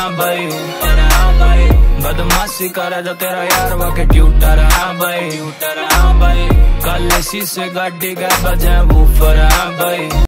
भाई भाई। बदमाशी करे जो तेरा यार वाके ट्यूटर हाँ भाई ट्यूटर हाँ भाई। कल शीशे गाड़ी का बजे वूफर